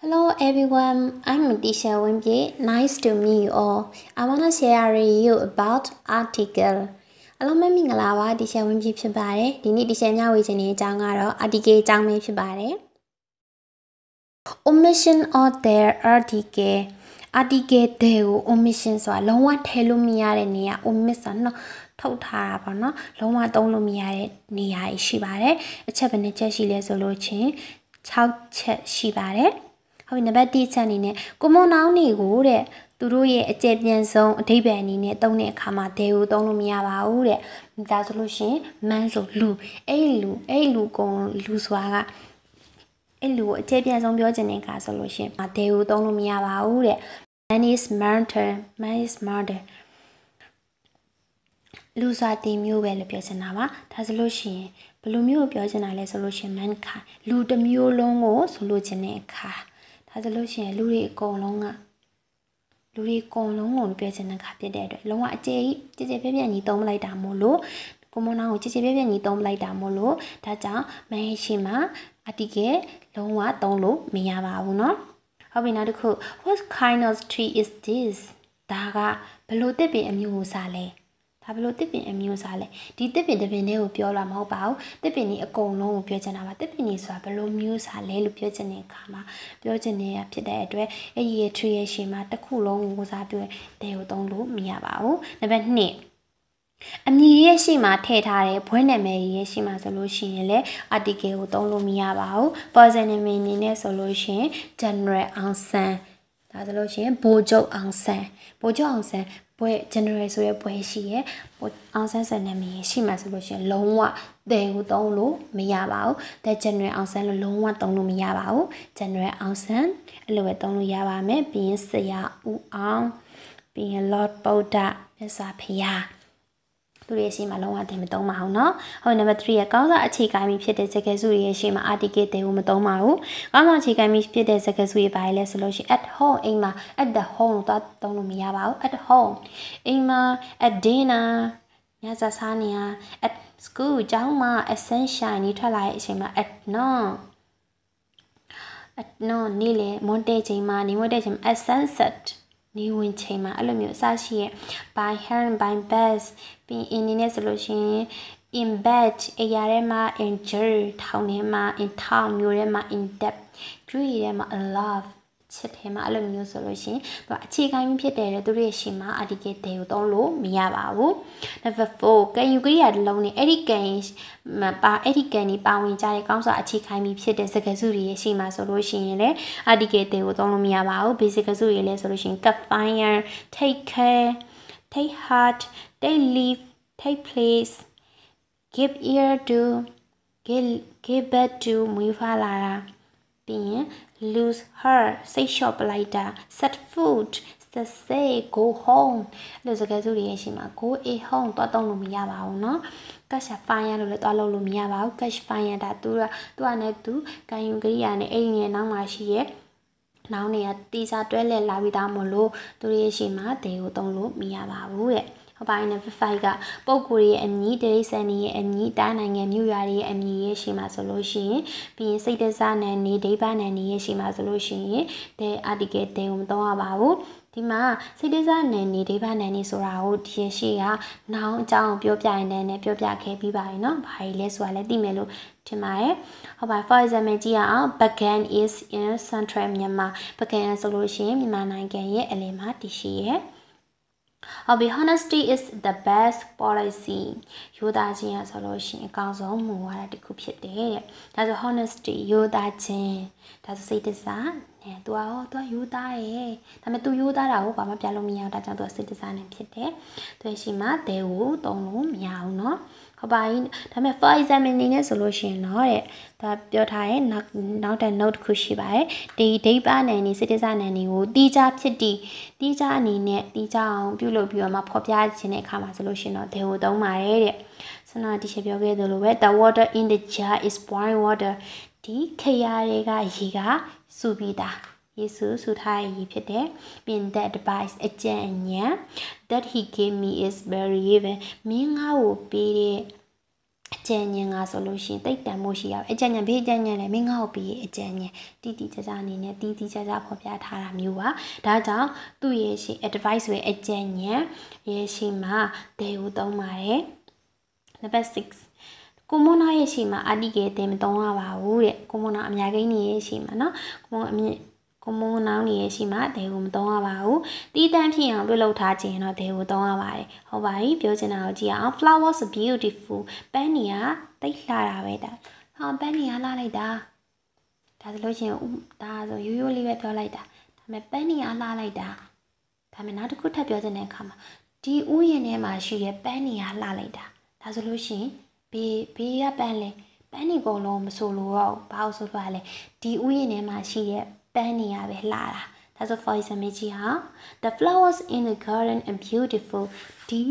Hello everyone, I'm Tisha Wimpi. Nice to meet you all. I want to share with you about article. အလုံးမင်္ဂလာပါ Tisha Wimpi ဖြစ်ပါတယ်။ဒီနေ့ Tisha မျှဝေခြင်းတဲ့အကြောင်းကတော့ article အကြောင်းပဲဖြစ်ပါတယ်။ Omission of their article article တဲ့ကို omission ဆိုတာလုံးဝထည့်လို့မရတဲ့နေရာ omit ဆိုတာနော်ထုတ်ထားတာပေါ့နော်လုံးဝသုံးလို့မရတဲ့နေရာရှိပါတယ်အချက်ဘယ်နှချက်ရှိလဲဆိုလို့ချင်း6ချက်ရှိပါတယ် ဟုတ်ပြီနံပါတ်1ချက်အနေနဲ့ကိုမွန်နောင်းတွေကိုတဲ့သူတို့ရဲ့အကျယ်ပြန့်ဆုံးအဓိပ္ပာယ်အနေနဲ့သုံးတဲ့အခါမှာဒဲကိုသုံးလို့မရပါဘူးတဲ့ဒါဆိုလို့ရှင်မန်းဆိုလူအဲ့လူအဲ့လူကုံလူဆိုတာကအဲ့လူကိုအကျယ်ပြန့်ဆုံးပြောချင်တဲ့အခါဆိုလို့ရှင်ဒဲကိုသုံးလို့မရပါဘူးတဲ့ man is murder man is murder လူစားတင်မျိုးပဲလို့ပြောချင်တာပါဒါဆိုလို့ရှိရင်ဘယ်လိုမျိုးပြောချင်တာလဲဆိုလို့ရှိရင် mankind လူတစ်မျိုးလုံးကိုဆိုလို့ချင်တဲ့အခါ ဒါဆိုလို့ရှိရင်လူတွေအကုန်လုံးကလူတွေအကုန်လုံးကိုပြောချင်တဲ့အခါဖြစ်တဲ့အတွက်လုံးဝအကျေကြီးကြည်ကြည်ပြည့်ပြည့်ညီသုံးမလိုက်တာမို့လို့ကိုမွန်နာကိုကြည်ကြည်ပြည့်ပြည့်ညီသုံးမလိုက်တာမို့လို့ဒါကြောင့်မဟေရှိမှာအတိကလုံးဝသုံးလို့မရပါဘူးเนาะဟုတ်ပြီနောက်တစ်ခု what kind of tree is this ဒါကဘလို့တစ်ပင်အမျိုးအစားလဲ ဒါဘလို့တစ်ပင်အမျိုးအစားလဲဒီတစ်ပင်တစ်ပင်လေးကိုပြောလာမဟုတ်ပါဘူးတစ်ပင်ကြီးအကုန်လုံးကိုပြောချင်တာပါတစ်ပင်ကြီးဆိုတာဘလို့မျိုးစားလဲလို့ပြောချင်တဲ့အခါမှာပြောချင်နေတာဖြစ်တဲ့အတွက်အဲ့ဒီရဲ့ tree ရဲ့ရှေ့မှာတစ်ခုလုံးကိုစားပြောတဲ့ကိုသုံးလို့မရပါဘူးနံပါတ်2အမည်ရဲ့ရှိမှထည့်ထားတဲ့ဘွဲ့နာမည်ရဲ့ရှိမှဆိုလို့ရှိရင်လည်း article ကိုသုံးလို့မရပါဘူး person name အနေနဲ့ဆိုလို့ရှိရင် general အောင်ဆန်းဒါဆိုလို့ရှိရင်ဘိုးချုပ်အောင်ဆန်းဘိုးချုပ်အောင်ဆန်း ဘွဲ general ဆိုရဲဘွဲရှိရဲ့အောင်ဆန်းဆန်နာမည်ရှိမှဆိုလို့ရှိရင်လုံးဝတဲ့ကိုသုံးလို့မရပါဘူးတဲ့ general အောင်ဆန်းလို့လုံးဝသုံးလို့မရပါဘူး general အောင်ဆန်းအဲ့လိုပဲသုံးလို့ရပါမယ်ပြီးရင်ဆရာဦးအောင်ပြီးရင် Lord Buddha မြတ်စွာဘုရား သူတွေရှိမှလုံးဝတင်မသုံးပါဘူးเนาะဟုတ်နံပါတ်3ရကောင်းစားအခြေခံပြီးဖြစ်တဲ့စကားစုတွေရှိမှ article တွေကိုမသုံးပါဘူးကောင်းစားအခြေခံပြီးဖြစ်တဲ့စကားစုတွေဘာလဲဆိုလို့ရှိရင် at home အိမ်မှာ at the home လို့တော့သုံးလို့မရပါဘူး at home အိမ်မှာ at dinner ညစာစားနေရ at school ကျောင်းမှာ at sunshine နေထွက်လာတဲ့အချိန်မှာ at noon at noon နေ့လေမွန်းတဲ့ချိန်မှာနေမွန်းတဲ့ချိန်မှာ at sunset နေဝင်ချိန်မှာအဲ့လိုမျိုးအစရှိရဲ့ by hand by bus ပြီးအင်းနေနဲ့ဆိုလို့ရှိရင် in bed အရာထဲမှာ in jail ထောင်ထဲမှာ in town မြို့ထဲမှာ in depth ကျွေးထဲမှာ in love ချစ်ထဲမှာအဲ့လိုမျိုးဆိုလို့ရှိရင်သူအခြေခံဖြစ်တယ်လေသူတို့ရဲ့ရှင်မှာ article တွေကိုသုံးလို့မရပါဘူး number 4ကန်ယူကရိယာတစ်လုံးနဲ့အဲ့ဒီကန်ပါအဲ့ဒီကန်นี่ပါဝင်ကြတဲ့ကောင်းစွာအခြေခံပြီးဖြစ်တဲ့စကားစုတွေရဲ့ရှိမှာဆိုလို့ရှိရင်လေ article တွေကိုသုံးလို့မရပါဘူး basic စကားစုတွေလည်းဆိုလို့ရှိရင် cut fire take care take heart take leave take place give ear to give give back to မွေးဖွားလာတာ ပြီးရင် lose her စိတ်လျှော့ပလိုက်တာ set foot set say go home လို့စကားစုတွေရရှိမှာ go a home တော့တုံးလို့မရပါဘူးเนาะ cash fire လို့လည်းတော့လုပ်လို့မရပါဘူး cash fire ဒါသူကသူကနဲ့သူကန်ယူကရိယာနဲ့အဲ့ဒီနဲ့နောက်မှာရှိရဲ့နောက်နေရတီစာတွဲလဲလာပြီးသားမလို့သူရဲ့ရှိမှာဒေကိုတုံးလို့မရပါဘူးတဲ့ ဟုတ်ပါရင်5ကပုံကိုယ်ရဲ့အမည်တိရစ္ဆာန်ရဲ့အမည်တားနိုင်ငံမြို့ရွာရဲ့အမည်ရဲ့ရှိမှာဆိုလို့ရှိရင်ပြီးရင်စိတ်တစားနံနေဒိဗနံနေရဲ့ရှိမှာဆိုလို့ရှိရင်တဲ့ article တဲ့ကိုမတော့ရပါဘူးဒီမှာစိတ်တစားနံနေဒိဗနံနေဆိုတာကိုဒီရရှိကနောင်အကြောင်းပြောပြရင်လည်းပြောပြခဲ့ပြီးပါရင်เนาะဘာကြီးလဲဆိုတာလည်းသိမယ်လို့ထင်ပါတယ်ဟုတ်ပါ for example ကြည့်ရအောင် Bagan is in central Myanmar Bagan ဆိုလို့ရှိရင်မြန်မာနိုင်ငံရဲ့အလယ်မှာတည်ရှိရဲ့ ဟုတ်ပြီ honesty is the best policy ရိုးသားခြင်းရဆိုလို့ရှိရင်အကောင်းဆုံးမူဝါဒတစ်ခုဖြစ်တယ်တဲ့ဒါဆို honesty ရိုးသားခြင်းဒါဆိုစိတ်တစားနဲသူကဟောသူကရိုးသားရဲ့ဒါပေမဲ့သူရိုးသားတာကိုဘာမှပြလို့မရဘူးဒါကြောင့်သူကစိတ်တစားနဲ့ဖြစ်တယ်သူရှိမှတဲကိုတုံးလို့မရဘူးเนาะ ဟုတ်ပါရင်ဒါပေမဲ့ for example အနေနဲ့ဆိုလို့ရှိရင်တော့တဲ့ဒါပြောထားရဲ့နောက်နောက်တဲ့ note တစ်ခုရှိပါတယ်ဒီဒိဗ္ဗနန်နေစိတ္တဇနန်နေကိုတီးခြားဖြစ်တည်တီးခြားအနေနဲ့တီးခြားအောင်ပြုလုပ်ပြီးတော့မှဖော်ပြခြင်းတဲ့အခါမှာဆိုလို့ရှိရင်တော့ဒေကိုသုံးပါတယ်တဲ့ဆန္ဒတီချက်ပြောခဲ့သလိုပဲ the water in the jar is boiling water ဒီခရာတွေကရေကစူပြီးသား ယေရှုဆိုထားရည်ဖြစ်တယ် in that device အကြံဉာဏ် that he gave me is very even မင်းငါ့ကိုပေးတဲ့အကြံဉာဏ်ကဆိုလို့ရှိရင်တိတ်တန်မှုရှိရအကြံဉာဏ်ဘေးအကြံဉာဏ်လည်းမင်းငါ့ကိုပေးအကြံဉာဏ်တိတိကျကျအနေနဲ့တိတိကျကျဖော်ပြထားတာမျိုးပါဒါကြောင့်သူ့ရဲ့ရှိ advice ရဲ့အကြံဉာဏ်ရဲ့ရှိမှာဒေကိုသုံးပါတယ် number 6ကိုမိုနာရဲ့ရှိမှာအာတိကေတင်မတုံးရပါဘူးတဲ့ကိုမိုနာအများကြီးနေရဲ့ရှိမှာနော်ကိုမိုအမြင့် ကိုမွန်နောင်းနေရဲ့ရှိမှာဒေကိုမသုံးရပါဘူးတီးတန်းဖြစ်အောင်ပြုလုပ်ထားခြင်းတော့ဒေကိုသုံးရပါတယ်ဟုတ်ပါပြီပြောချင်တာကိုကြည့်အောင် flowers beautiful ပန်းနေရတိတ်လှတာပဲဒါဟာပန်းနေရလှလိုက်တာဒါဆိုလို့ရှိရင်ဒါဆိုရိုးရိုးလေးပဲပြောလိုက်တာဒါပေမဲ့ပန်းနေရလှလိုက်တာဒါပေမဲ့နောက်တစ်ခုထပ်ပြောချင်တဲ့အခါမှာဒီဥယျာဉ်ထဲမှာရှိတဲ့ပန်းနေရလှလိုက်တာဒါဆိုလို့ရှိရင်ဘေးဘေးကပန်းလဲပန်းနေကုန်လုံးမဆိုလို့တော့ဘာလို့ဆိုတော့လဲဒီဥယျာဉ်ထဲမှာရှိတဲ့ ပန်းနေရပဲလှတာဒါဆို for example ကြည့်ဟာ the flowers in the garden are beautiful ဒီ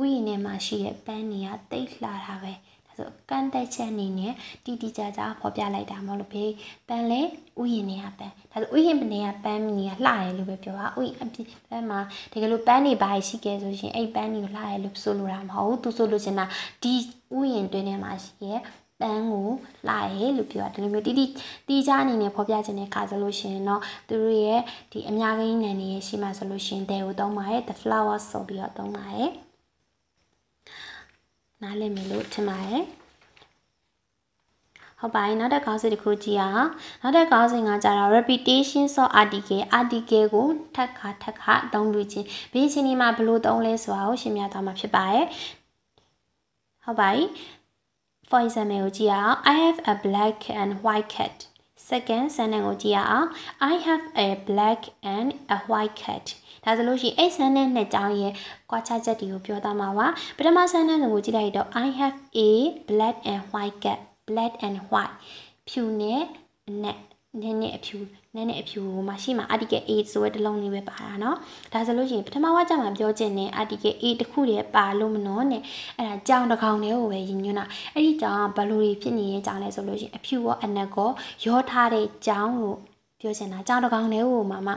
ဥယျာဉ်ထဲမှာရှိတဲ့ပန်းနေရတိတ်လှတာပဲဒါဆိုကန့်သက်ချက်အနေနဲ့တီတီကြကြဖော်ပြလိုက်တာမဟုတ်လို့ဘေးပန်းလဲဥယျာဉ်နေရပန်းဒါဆိုဥယျာဉ်ပနေရပန်းနေရလှတယ်လို့ပဲပြောပါဥယျာဉ်အပြည့်ပန်းမှာတကယ်လို့ပန်းနေပါရှိခဲ့ဆိုရှင်အဲ့ပန်းနေကိုလှတယ်လို့ဆိုလိုတာမဟုတ်ဘူးသူဆိုလို့ချင်တာဒီဥယျာဉ်တွင်းထဲမှာရှိရဲ့ ပန်းကိုလာရဲလို့ပြောတာဒီလိုမျိုးတီတီတီးခြားအနေနဲ့ဖော်ပြခြင်းတဲ့ခါဆိုလို့ရှိရင်တော့သူတို့ရဲ့ဒီအများကြီးနံနေရဲ့ရှိမှဆိုလို့ရှိရင်တဲ့ကိုသုံးပါရဲ့ the flowers ဆိုပြီးတော့သုံးပါရဲ့နားလည်မယ်လို့ထင်ပါတယ်ဟုတ်ပါပြီနောက်တစ်ခေါင်းစဉ်တစ်ခုကြည့်အောင်နောက်တစ်ခေါင်းစဉ်ကကြတော့ repetition of article article ကိုထပ်ခါထပ်ခါအသုံးပြုခြင်းဘေးချင်းဒီမှာဘယ်လိုသုံးလဲဆိုတာကိုရှင်းပြသွားမှာဖြစ်ပါတယ်ဟုတ်ပါပြီ for example ကိုကြည့်အောင် I have a black and white cat second sentence ကိုကြည့်အောင် I have a black and a white cat ဒါဆိုလို့ရှိရင်အဲ့ sentence နှစ်ကြောင်းရဲ့ကွာခြားချက်တွေကိုပြောသားမှာပါပထမ sentence ကိုကြည့်လိုက်တော့ I have a black and white cat black and white ဖြူနဲ့အနက်နည်းနည်းအဖြူ နည်းနည်းအဖြူမှာရှိမှာ article 8ဆိုတဲ့တစ်လုံးလေးပဲပါတာเนาะဒါဆိုလို့ရှိရင်ပထမဝါကြမှာပြောချင်တဲ့ article 8တခုတည်းပါလို့မနော်နဲ့အဲ့ဒါကြောင်တစ်ကောင်တည်းကိုပဲရည်ညွှန်းတာအဲ့ဒီကြောင်ကဘလို့ဖြစ်နေတဲ့ကြောင်လဲဆိုလို့ရှိရင်အဖြူရောအနက်ကောရောထားတဲ့ကြောင်ကိုပြောချင်တာကြောင်တစ်ကောင်တည်းကိုမှမှ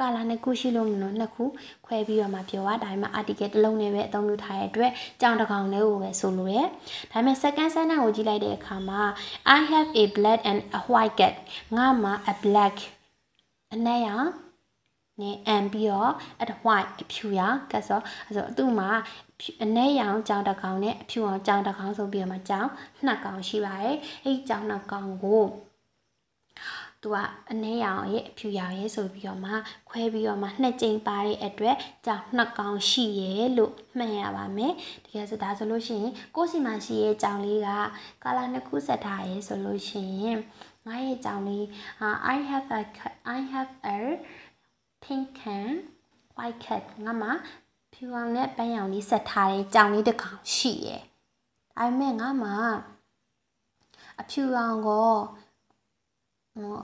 ကာလာနှစ်ခုရှိလို့မလို့နှစ်ခုခွဲပြီးတော့မှပြောတာဒါပေမဲ့ article တစ်လုံးနဲ့ပဲအသုံးပြုထားတဲ့အတွက်ကြောင်တစ်ကောင်လေးကိုပဲဆိုလိုရဲဒါပေမဲ့ second sentence ကိုကြည့်လိုက်တဲ့အခါမှာ I have a black and a white cat ငါမှာ a black အနက်ရောင်နဲ့အန်ပြီးတော့ at white အဖြူရောင်ကတ်ဆိုအဲ့ဆိုသူ့မှာအနက်ရောင်ကြောင်တစ်ကောင်နဲ့အဖြူအောင်ကြောင်တစ်ကောင်ဆိုပြီးတော့မှကြောင်နှစ်ကောင်ရှိပါတယ်အဲ့ဒီကြောင်နှစ်ကောင်ကို သူကအနှဲရောင်ရဲ့အဖြူရောင်ရဲ့ဆိုပြီးတော့မှခွဲပြီးတော့မှနှစ်ကြိမ်ပါတဲ့အတွက်ကြောင်နှစ်ကောင်ရှိရဲ့လို့မှတ်ရပါမယ်တကယ်ဆိုဒါဆိုလို့ရှိရင်ကိုယ်စီမှာရှိရဲ့ကြောင်လေးကကာလာနှစ်ခုဆက်ထားရဲဆိုလို့ရှိရင်ငါရဲ့ကြောင်လေး I have a I have a pink and white cat ငါမှာဖြူအောင်နဲ့ပန်းရောင်လေးဆက်ထားတဲ့ကြောင်လေးတစ်ကောင်ရှိရဲ့ဒါပေမဲ့ငါမှာအဖြူအောင်ကို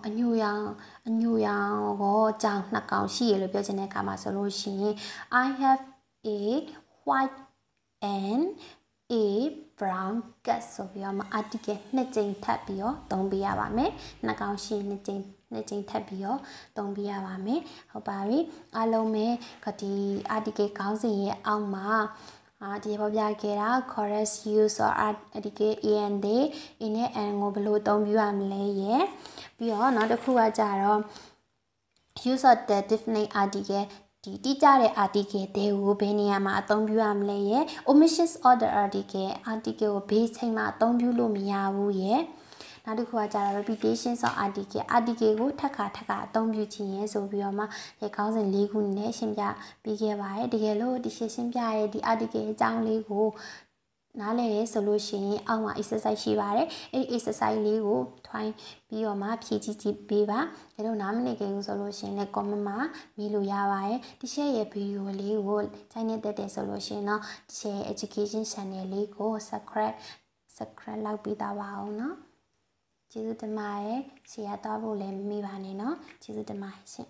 အညူရောင်အညူရောင်ကိုကြောင်နှစ်ကောင်ရှိရလို့ပြောချင်တဲ့အခါမှာဆိုလို့ရှိရင် I have a white and a brown cat ဆိုပြီးတော့မှ article နှစ်ကြိမ်ထပ်ပြီးတော့သုံးပေးရပါမယ်နှစ်ကောင်ရှိနှစ်ကြိမ်နှစ်ကြိမ်ထပ်ပြီးတော့သုံးပေးရပါမယ်ဟုတ်ပါပြီအားလုံးပဲဒီ article ခေါင်းစဉ်ရဲ့အောက်မှာ အာဒီပေါ်ပြခဲ့တာ chorus use or article and they in နဲ့ and ကိုဘယ်လိုအသုံးပြုရမလဲရယ်ပြီးတော့နောက်တစ်ခုကကြတော့ use of the definite article ဒီတိကျတဲ့ article တွေကိုဘယ်နေရာမှာအသုံးပြုရမလဲရယ် omissions of the article article ကိုဘေးချိန်မှာအသုံးပြုလို့မရဘူးရယ် နောက်တစ်ခုကကြတော့ repetitions of article article ကိုထပ်ခါထပ်ခါအသုံးပြုခြင်းရဲဆိုပြီးတော့မှဒီခေါင်းစဉ်၄ခုနဲ့ရှင်းပြပေးခဲ့ပါတယ်တကယ်လို့ဒီရှင်းရှင်းပြရဲဒီ article အကြောင်းလေးကိုနားလည်ရဲဆိုလို့ရှိရင်အောက်မှာ exercise ရှိပါတယ်အဲ့ဒီ exercise လေးကိုထွိုင်းပြီးတော့မှဖြည့်ကြည့်ကြည့်ပေးပါဒါလို့နားမနေခင်ဆိုလို့ရှိရင်လည်း comment မှာမေးလို့ရပါတယ်တရှက်ရဲ့ video လေးကိုချိန်နေတက်တယ်ဆိုလို့ရှိရင်တော့တရှက်ရဲ့ education channel လေးကို subscribe subscribe လုပ်ပြီးသားပါအောင်နော် ကျေးဇူးတင်ပါတယ်ရှေ့ရသွားဖို့လည်းမမေ့ပါနဲ့เนาะကျေးဇူးတင်ပါတယ်ရှင်